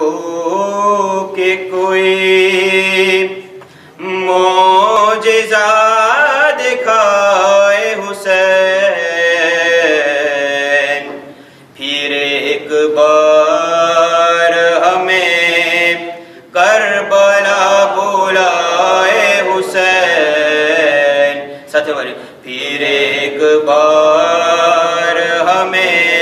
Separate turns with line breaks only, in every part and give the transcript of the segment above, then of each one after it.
ہو کہ کوئی موجزہ دکھائے حسین۔ پھر ایک بار ہمیں کربلا بلائے حسین۔ ساتھ بارے پھر ایک بار ہمیں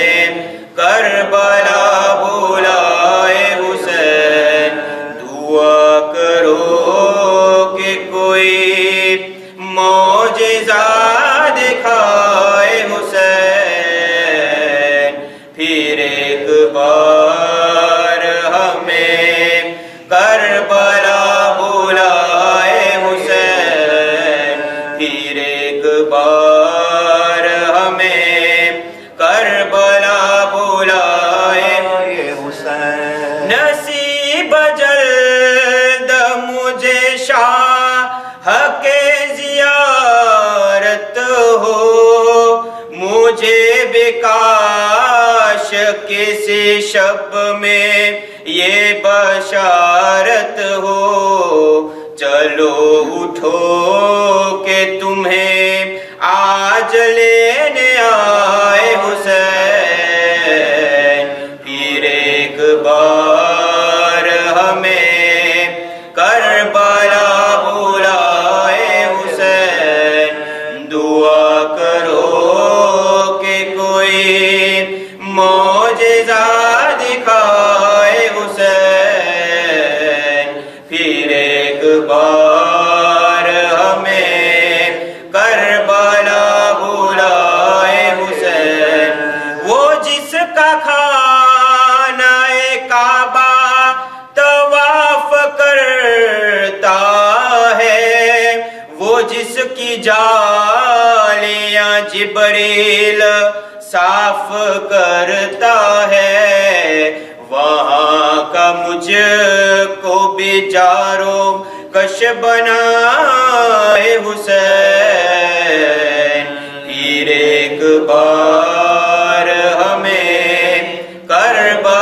کربلا بلائے حسین، پھر ایک بار ہمیں کربلا بلائے حسین۔ نصیب جلد مجھے شاہ کے زیارت ہو، مجھے بکاش کسی شب میں یہ بشارت ہو۔ چلو اٹھو کہ تمہیں آج لینے آئے حسین۔ پھر ایک بار ہمیں موجزہ دکھائے حسین پھر ایک بار ہمیں کربلا بلائے حسین وہ جس کا کھانا کعبہ طواف کرتا ہے وہ جس کی جالیاں جبریل صاف کرتا ہے۔ وہاں کا مجھ کو بیچاروں کش بنائے حسین۔ پھر ایک بار ہمیں کربا